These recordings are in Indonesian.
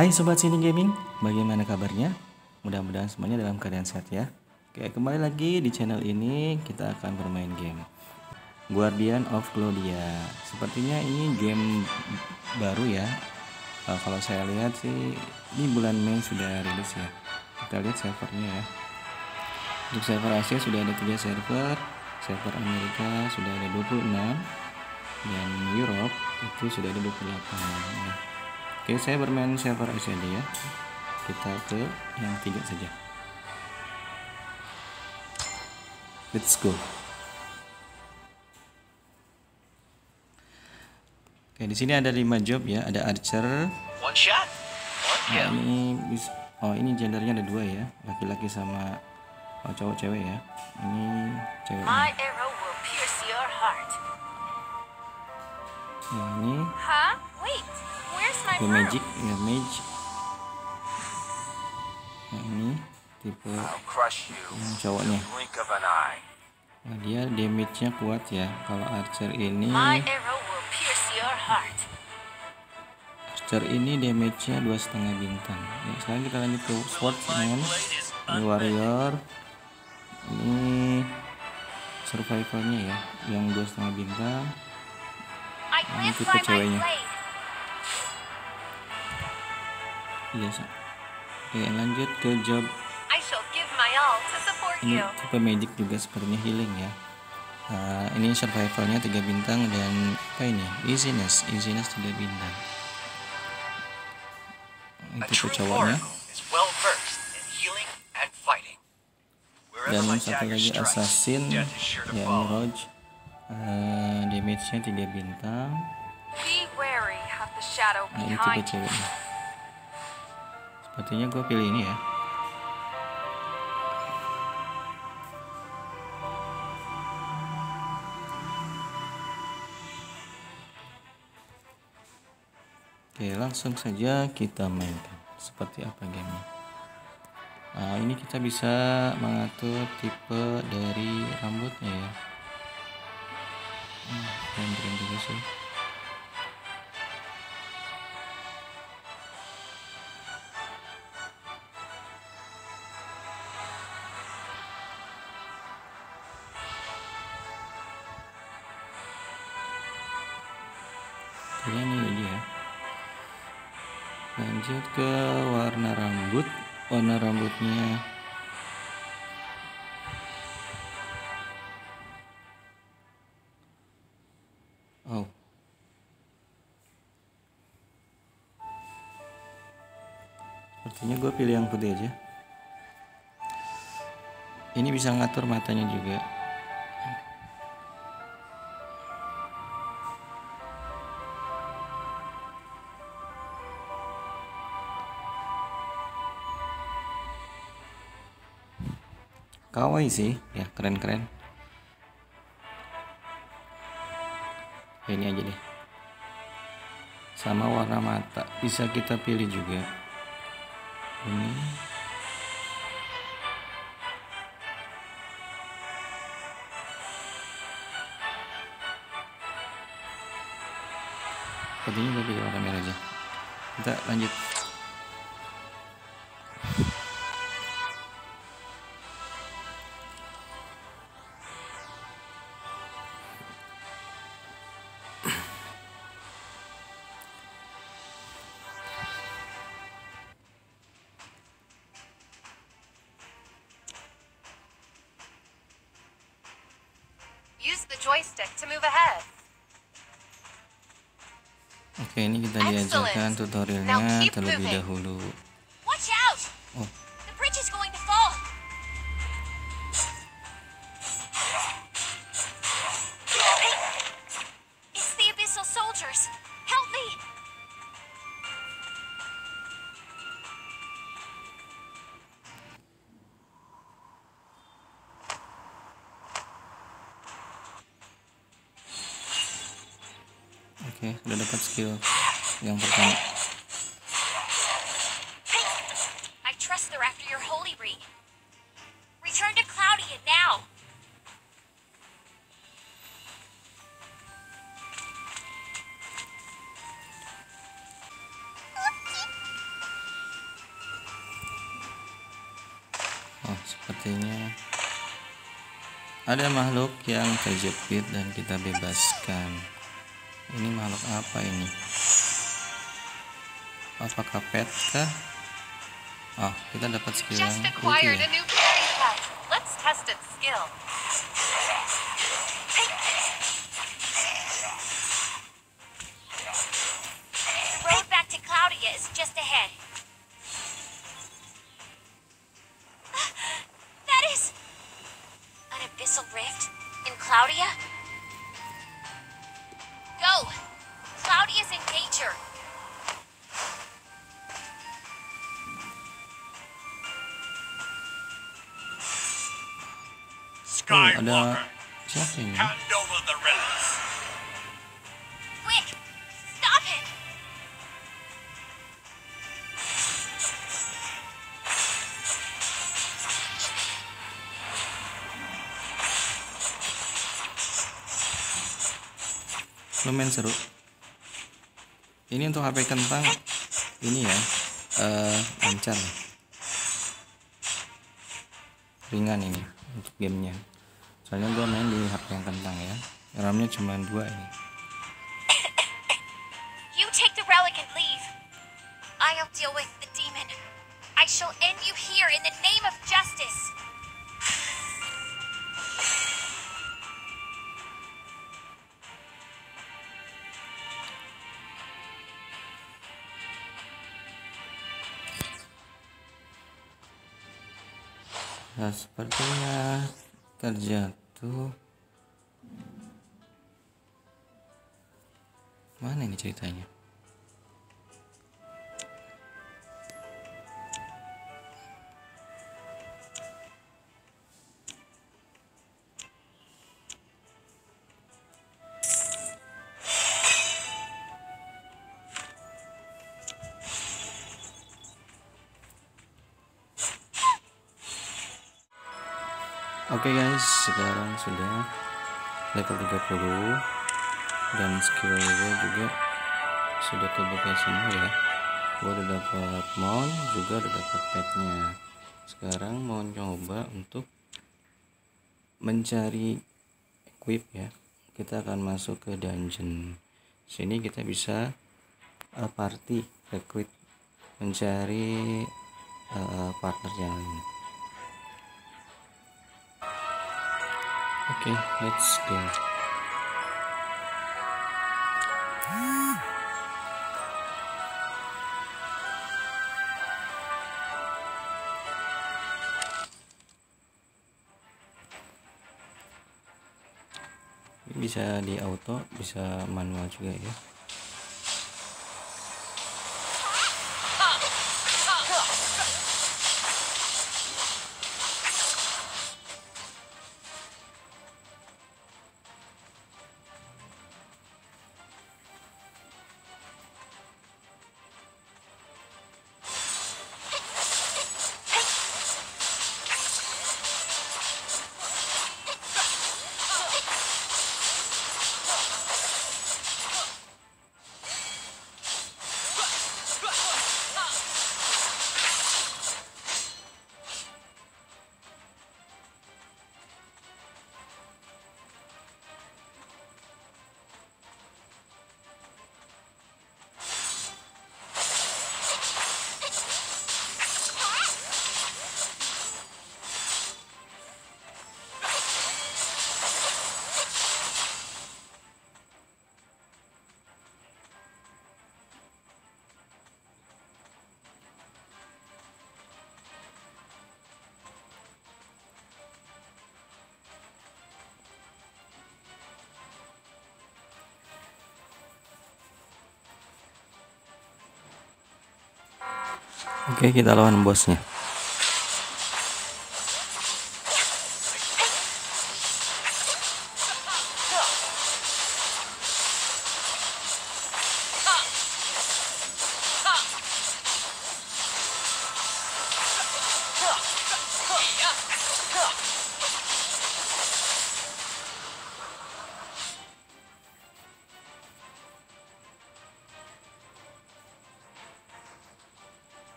Hai Sobat Sini Gaming, bagaimana kabarnya? Mudah-mudahan semuanya dalam keadaan sehat ya. Oke, kembali lagi di channel ini kita akan bermain game Guardian of Claudia Sepertinya ini game baru ya. Uh, Kalau saya lihat sih ini bulan Mei sudah rilis ya. Kita lihat servernya ya. Untuk server Asia sudah ada 3 server. Server Amerika sudah ada 26 Dan Europe itu sudah ada 28 ya. Oke, saya bermain server aja ya. Kita ke yang tiga saja. Let's go. Oke, di sini ada lima job ya. Ada archer. One shot, one Nah, ini oh ini gendernya ada dua ya, laki-laki sama oh, cowok cewek ya. Ini cewek. My arrow will pierce your heart. Ya, ini Huh? Wait, pearl? magic, ya mage. Nah, ini tipe yang cowoknya. Nah, dia damage-nya kuat ya. Kalau archer ini archer ini damage-nya dua setengah bintang. Ya, sekarang kita lanjut ke swordsman. Ini warrior. Ini survivalnya ya, yang dua setengah bintang. I Ini tipe ceweknya. Iya, Sa. Oke, lanjut ke job ini tipe magic juga sepertinya healing ya. Uh, ini survivalnya tiga bintang dan apa ini easiness easiness tiga bintang. True cowoknya. dan satu lagi assassin ya. Mirage uh, damage-nya 3 bintang nah ini tipe ceweknya sepertinya gue pilih ini ya Oke langsung saja kita mainkan seperti apa gamenya Nah, ini kita bisa mengatur tipe dari rambutnya ya. Hmm, keren-keren juga sih. Kayaknya ini aja ya. Lanjut ke warna rambut. Warna rambutnya Oh. Sepertinya gue pilih yang putih aja. Ini bisa ngatur matanya juga. Kawaii sih, ya keren-keren. Ya, ini aja deh. Sama warna mata bisa kita pilih juga. Ini. Sepertinya pilih warna merah aja. Kita lanjut. Joystick to move ahead. Oke, ini kita diajarkan tutorialnya terlebih dahulu. Watch out! Oh, The bridge is going to fall. It's the abyssal soldiers. Oke, udah dapat skill yang pertama. Oh, sepertinya ada makhluk yang terjepit dan kita bebaskan. Ini makhluk apa ini? Apakah pet kah? Oh, kita dapat skill yang Just acquired a new fairy pet. Let's test its skill. The road back to Claudia is just ahead. That is an abyssal rift in Claudia. Go! Claudia's in danger. Oh, ada Skywalker, siapa ini? hand over lumayan seru ini untuk HP kentang ini ya eh lancar ringan ini untuk gamenya soalnya gua main di HP yang kentang ya RAM-nya cuma dua ini You take the relic and leave. I'll deal with the demon. I shall end you here in the name of justice. Nah sepertinya terjatuh mana ini ceritanya Oke guys, sekarang sudah level 30 dan skill gue juga sudah kebuka semua ya. Gue udah dapat mount, juga udah dapat petnya. Sekarang mau coba untuk mencari equip ya. Kita akan masuk ke dungeon. Sini kita bisa uh, party recruit mencari uh, partner yang lain. Oke, let's go. Bisa di auto, bisa manual juga ya. Oke, kita lawan bosnya.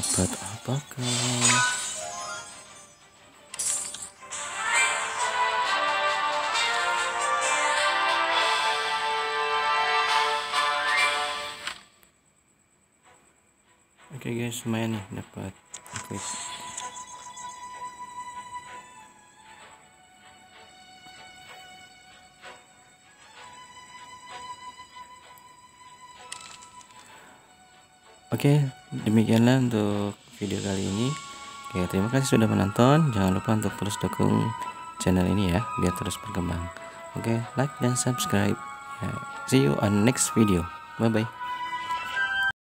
Dapat apakah Oke okay guys, lumayan nih dapat equip. Oke, demikianlah untuk video kali ini. Oke, terima kasih sudah menonton. Jangan lupa untuk terus dukung channel ini ya, biar terus berkembang. Oke, like dan subscribe. Ya, see you on next video. Bye bye.